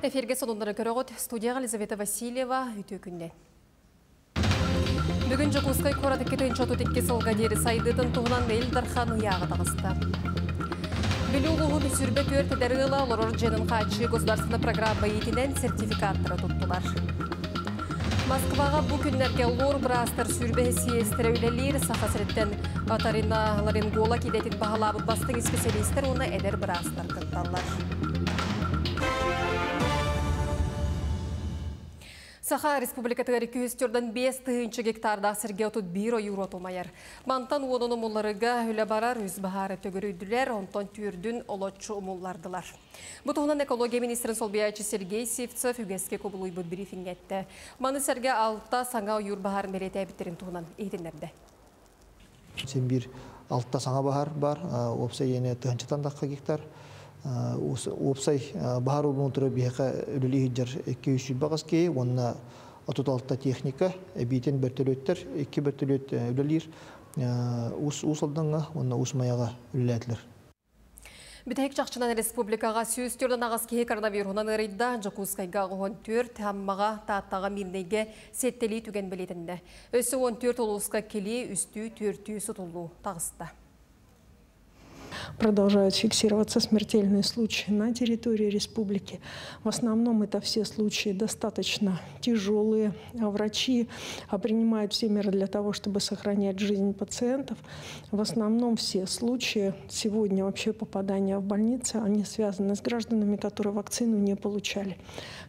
Эфирге сонундары көрөгөт студияға Елизавета Васильева үтө күннен. Бүгін Жокускай кораты кетен чоту текке сылға дері сайдытын туғынан Элдархан ұяғы тағысты. Білі ұлығы мүсірбе көрті дәріғыла олорор женін қачы государственный программа етінен сертификаттыры тұттылар. Москваға бұл күнлерге лор брастар сүрбе сиестірі өлелер сақасыреттен Батарина Ларингола кедетін бағалабыт бастың специалистер оны әдер брастар кытталар. Саха республикатыгар 200 5 тыынчы гектарда сірге отут биро юро тумайар. Мантан уонуну мулларыга үлі барар үз бахары төгірүйділер, онтон түйірдін олотчу умуллардылар. Бұтығынан экология министрін Солбиячы Сергей Севцев үгеске көбілуй бұд брифинг етті. Маны сәрге алтта саңа үйір бахарын береті әбіттерін туғынан ейтіндерді. Сен бір алтта саңа бахар бар, опса ене тыынчытан даққа гектар, опсай бахар улун туры бияка үлүли хиджар 200 багас ке онна отуталта техника республикаға кейі коронавирунан ұрайда Жакускайға 14 хаммаға таттаға мирнеге сеттелей түген білетінді. Өсі 14 олысқа келе үсті 4 сұтылу тағысты продолжают фиксироваться смертельные случаи на территории республики. В основном это все случаи достаточно тяжелые. А врачи а, принимают все меры для того, чтобы сохранять жизнь пациентов. В основном все случаи сегодня вообще попадания в больницы, они связаны с гражданами, которые вакцину не получали.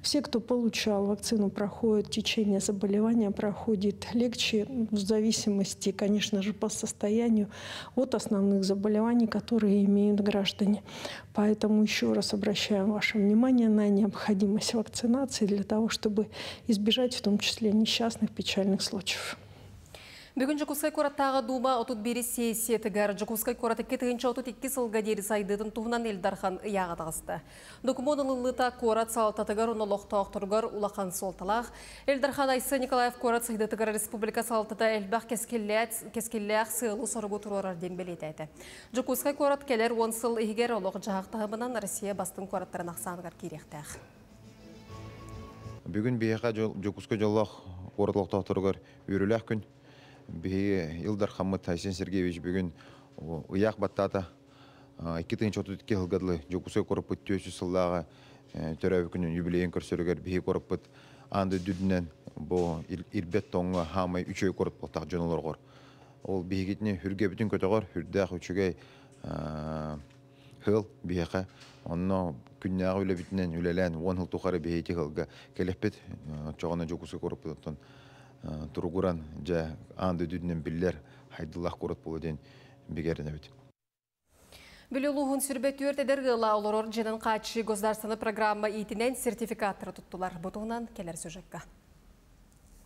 Все, кто получал вакцину, проходят течение заболевания, проходит легче в зависимости, конечно же, по состоянию от основных заболеваний, которые имеют граждане. Поэтому еще раз обращаем ваше внимание на необходимость вакцинации для того, чтобы избежать в том числе несчастных печальных случаев. Бүгін Жукускай кораттағы дума отут бері сессия тігер. Жукускай кораты кетігінші отут екі сылға дері сайдыдың туғынан Элдархан ұяға тағысты. Докумонылылыта корат салтатығар оны лоқтауқ тұрғар улақан солталақ. Элдархан Айсы Николаев корат сайдытығар республика салтыда әлбақ кескелләқ сорғы тұрғарар ден келер. Бүгін бии Илдар Хаммат Хайсен Сергеевич бүгін уяқ баттата 2032 жылгадлы жокусой корпут төсү сыллага төрөбү күнүн юбилейин көрсөрөгөр бии корпут анды дүдүнен бо ирбет тоңга хамай үчөй корп болтак жонолоргор ол бигитни хүрге бүтүн көтөгөр хүрдах үчүгөй хыл биэка онно күннәгы үле бүтүнен үлелен он хыл тухары бейти хылга келеппет чогона жокусой корпуттан тургуран жа анды дүдүнен биллер хайдыллах курат болу ден бигеринебит Бүлілуғын сүрбет өрт әдергіла олорор женін қачы государственный программа итінен сертификаттыры тұттылар. Бұтығынан келер сөжекка.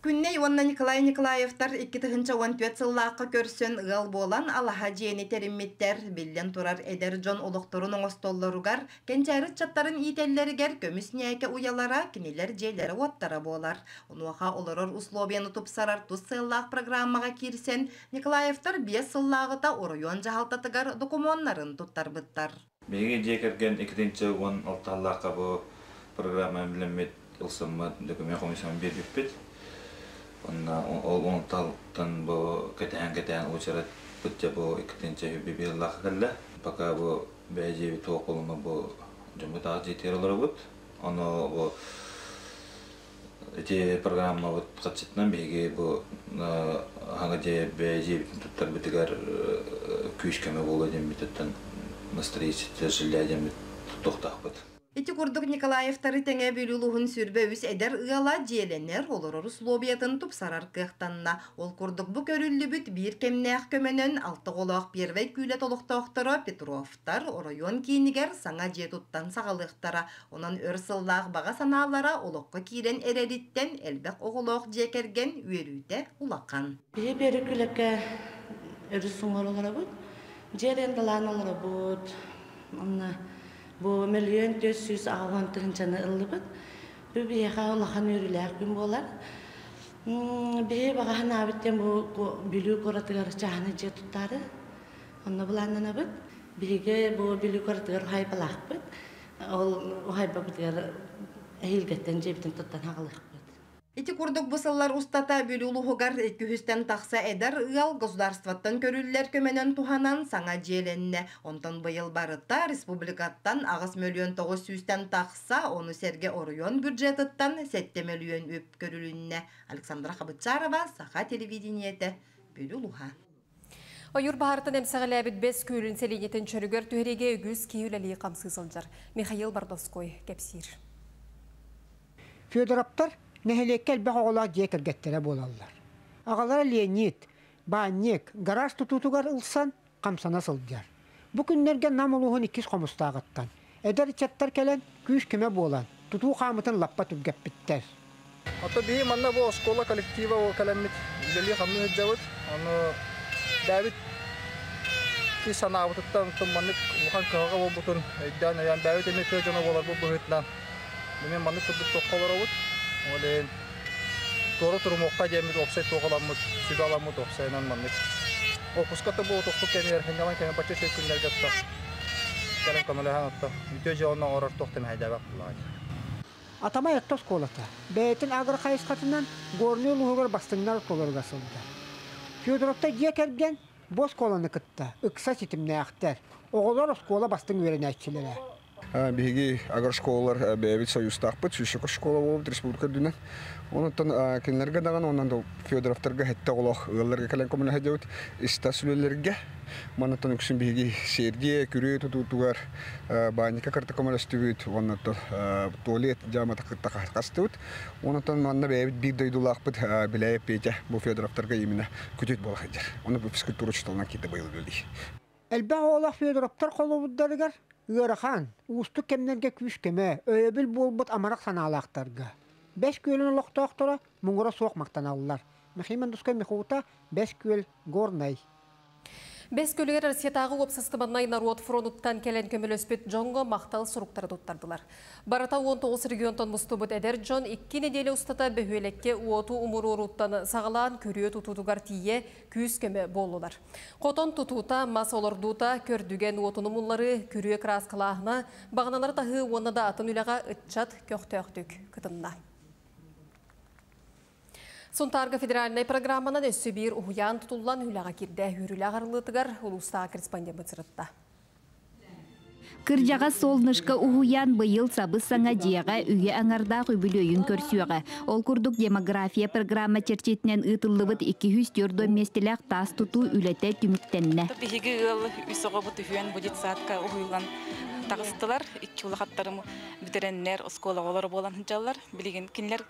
Күнне Иванна Николай Николаевтар 2-14 сыллаққа көрсін ғыл болан алаға жиені терімметтер білден тұрар әдер жон олықтырын оңыстолларугар, кенчәрі чаттарын ителлергер көміс нәйке уялара кенелер жейлері оттара болар. Онуаға оларыр условияны тұпсарар тұс сыллақ программаға кирсен, Николаевтар 5 сыллағыта оройон жағалтатыгар докумонларын тұттар бұттар. Беге жекерген 2-16 аллаққа бұл программа әмілімет ұлсымы документ комиссияны бербеппет. Онна ол онталтан бу кетен кетен учарат бутча бу иккенче бибиллах келле. Пока бу бәҗи тоқылмы бу жумута жетерлер бут. Аны бу эти программа вот бу. Ити курдук Николаевтары теңе бүлүлуһун сүрбе үс эдер ыала жиеленер олорор условиятын тупсарар кыахтанна. Ол курдук бу көрүллүбүт бир кемнеах көмөнөн алты голоох первей күле толуктоохторо Петровтар оройон кийинигер саңа жие туттан сагалыктара. Онан өр сыллаах бага санаалара олокко киирен эрериттен элбек оголоох жекерген өрү суңоролора бут. Жерен даланалара бут. Онна Бу миллион төс сүз ағуан тыгынчаны ыллыбыт. Бу бияха улахан үріләк күн болар. Бие бағахан абиттен бу бүлүү коратыгар чаханы же туттары. Онна буланнана бит. Биге бу бүлүү коратыгар хайпалақ бит. Ол хайпа битгар әйілгеттен жебітін тұттан Ити курдук бысыллар устата бүлулуһугар күһүстен тахса эдер ыал государствоттан көрүллер көменен туханан саңа желенне. Онтон быйыл барытта республикаттан агыс миллион тоғыз сүүстен тахса, оны серге оруйон бюджетыттан сетте миллион өп көрүлүнне. Александра Хабычарова, Саха телевидениете, бүлулуха. Ойур бағартын әмсәғіләбіт бес көйлін селенетін чөрігер түхереге үгіз. Михаил Бардовской, Кепсир. Федороптар иккис қомыстағыттан. Эдер чаттар келен күйіш кеме болан. Туту қамытын лаппа түггәп биттер. Ата бии манна бу школа коллектива о калемит дели хамны жавыт. Аны Давид ки санаабыттан тум маннык ухан кага бу бутун. Эддан ян Давид эме көжөнө болар бу бухыттан. Мен маннык кудук токколор обут. Олен Тору турмокка жемит опсай тоголаммыт, сүбаламмыт опсайнан маннык. Опуската бу токку кемер хенгаман кеме бача сей күннер гатта. Кален камалахан атта. Үтө жонна орор токтем хайдабак булай. Атама яттос колата. Бәйтін агыр қайысқатынан горны луғығыр бастыңнар колырға сылды. Федоровта дие керген бос коланы кытта. Икса сетімне ақтар. Оғылар оскола бастың верен әйтчілері. Биги агар школалар бэбит союзтакпыт сүйшөкө школа болуп республика дүнен онуттан кинилерге даган онан да федоровторга хетте олох ылларга кален комуна хедебит иста сүлелерге манаттан үксүн биги серге күрөө тутутугар баника карта комарастыбыт оннаттан туалет жамата кытта кастыбыт онуттан манна бэбит бир дойдулакпыт билээ петя бу федоровторга именно күтөт болахаджар оны физкультура чутална ките быйыл бөлий Әлбә олақ Федоровтар қолуыддарыгар Ырахан, усты кемнерге күш кеме, өйөбіл болбут амарақ саналақтарға. Бәш көлін олықтақтыра мұңыра соқ мақтан алылар. Мехимен дұска мехута бәш көл горнай. Бес көлігер Россиятағы опсыстыманнай народ фронуттан келен көмілөспет жоңго мақтал сұруқтары доттардылар. Барата 19 регионтан мұстыбыт әдер жон 2 неделе ұстата бөхөлекке уоту умуру ұруттан сағылан көріе тұтудығар тие күйіс көмі болулар. Қотон тұтута, мас олордута, көрдіген уотуны мұллары көріе краскалағына, бағаналар тағы оны да атын үліға. Сонтарга федеральный программанан өссі бір ұхуян тұтулан үліға кирді үрілі ағарылытығар ұлыста корреспондент бұцырытта. Кыржаға солнышка уһуян быйыл сабы саңа дияға үйе аңардақ үбілөйін көрсуяға. Ол күрдік демография программа черчетінен ұтылыбыт 204 местелек тас тұту үләті түміктенне. Биһиги ыл үсөҕө бу түһүөн будет саатка уһуйлан тагыстылар икки улахаттарым битереннер оскологолор болан хыжаллар билигин кинилер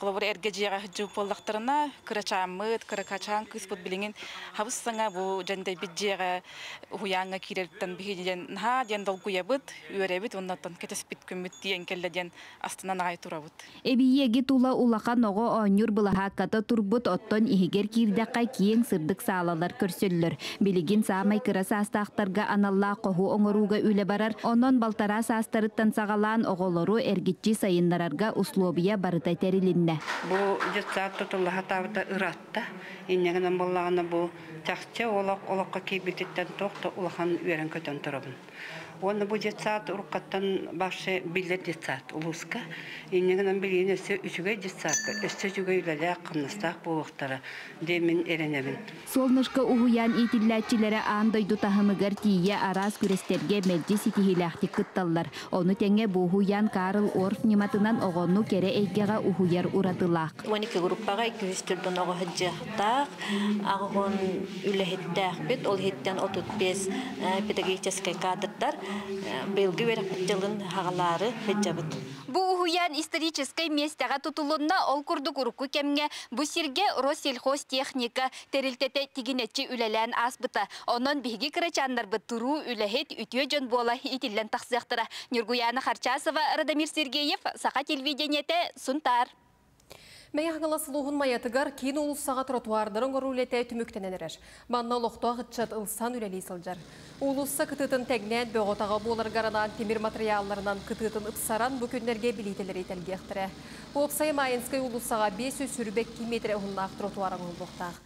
колобур эрге жыяга хыжып боллактарына кырачааммыт кыракачаан кыспыт билигин хабыссаңа бу жандай бит жыяга уяңа кирерттен бихиден наха ден долгуябыт үөребит оннотон кетеспит күмүт диен келле ден астынан агай турабыт Эбиеги тула ого оңюр былахакката турбут оттон аналла коху оңоруга үле барар, онон балтара саастарыттан сагалаан оголору эргитчи сайыннарарга условия барыта терилинне. Бу жетсаат тутулаха табыта ыратта. Иннегенен боллагана бу тахча олак олакка кибититтен тохта улахан үерен көтөн турабын. Оны бу жетсаат уркаттан башы билет жетсаат улуска. Иннегенен билген өсө үчүгө жетсаат, өсө жүгө үлеле кымнастак булуктары. Демин эренебин. Солнышка уһуян итилләтчиләре андай дутаһымыгар тие арас күрестерге мәҗлис ситиһиләхти кытталлар. Оны тәңе бу уһуян Карл Орф ниматынан огонну кере эйгега уһуяр уратылак. 12 группага 200 төрдөн ого хыджахтак, агон үлехиттак бит, ол хиттен 35 педагогический кадрдар белги берип жылын хагалары хыджабыт. Бу уһуян исторический местага тутулунна ол урукку кемге бу сирге Россельхоз техника терилтете тигинетчи үлелән асбыта. Онон биги кырачандар бы туру үлехет бола итиллен таксыяктыра. Нургуяна Харчасова, Радамир Сергеев, Саха телевидениете, Сунтар. Мәй аңылы сұлуғын маятыгар кейін ұлысаға тротуардырын ғырулеті түміктенен әрәш. Лоқта ғытчат ылсан үлелей сылжар. Улысса кытытын тәгнән бөғотаға болар гаранан темір материалларынан кытытын ыпсаран бүкіндерге билетелер етелге әқтірі. Опсай Майынскай улысаға 500 сүрбек километр ұғынлақ тротуарын ұлдықтақ.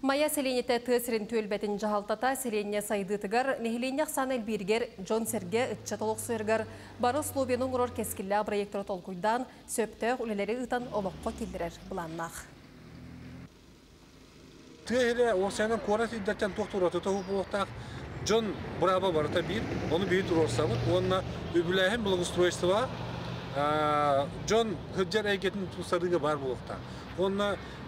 Мая селенеті тәсірін төлбәтін жағалтата селене сайдытыгар нехиленяқ сан әлбергер Джон Серге үтчі толық сойыргар бары Словенің ұрор кескілі проекттері толқуйдан сөпті үлелері ұтан олыққа келдірер бұланнақ. Тыгере осянын корат иддаттан тоқтура тұтығы болықтақ Джон Браба барыта бир, оны бейт урорсабыт, онна үбіләхін благоустройство Джон Хыджар әйгетін тусарыға бар болықта. Онна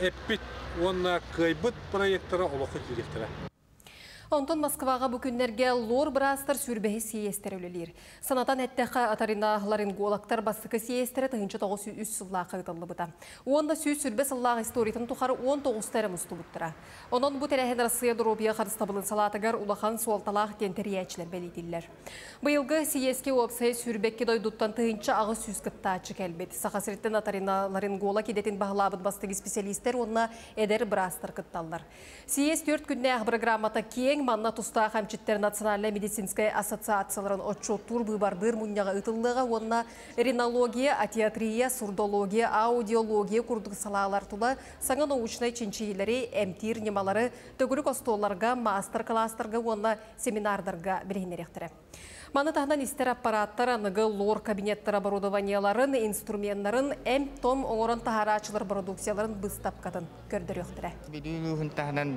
эппит онна кыйбыт проекттера олоку директора Онтон Москваға бүкіннерге лор бірастыр сүрбәхі сейестер өлелер. Санатан әттәқі атарина ларинголактар бастықы сейестері тұхынчы 900 сыллақы ұтылы бұта. Онда сүйіз сүрбе сыллағы историятын тұқары 19 тәрі мұсты бұттыра. Онын бұ тәрәхен Россия Дұробия қарыстабылын салатығар улахан суалталақ тентериячілер бәлетілер. Бұйылғы сейеске опсай сүрбекке дойдуттан тұхынчы ағы сүз кыттачы кәлбет. Сақасыреттен атарина ларингола кедетін бағылабыт бастығы специалистер онына әдер бірастыр кытталар. Сейес 4 күнне программата кең манна туста хамчиттер национальная медицинская ассоциацияларын отчет турбы бардыр муньяга ытыллыга онна ринология, атиатрия, сурдология, аудиология курдук салалар тула саңа научный чинчийлери эмтир немалары төгүрүк остолларга, мастер-класстарга онна семинардарга билгенеректире. Маны тахнан истер аппараттар аныгы лор кабинеттер оборудованияларын, инструменттарын, эм том оңорон тахарачылар продукцияларын катын көрдөрөктүрө. Бидүүлүхүн тахнан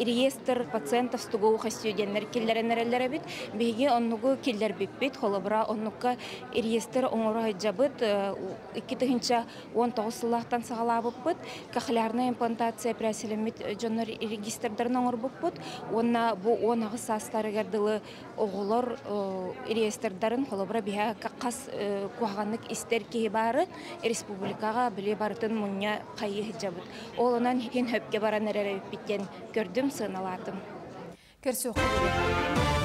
реестр пациентов стугуу хастюденнер киллеренерелер бит биги оннугу киллер биппит холобра оннукка реестр оңора жабыт 2019 сыллахтан сагалабыппыт кахлярная имплантация пряселемит жоннор регистрдарын оңорбуппут онна бу онагы састарыгардылы оголор реестрдарын холобра биха кас куаганнык истер кии бары республикага биле бартын муня кайы жабыт олонан хин хөпке баран эререп биттен көрдүм. Сыналатым Көрсөк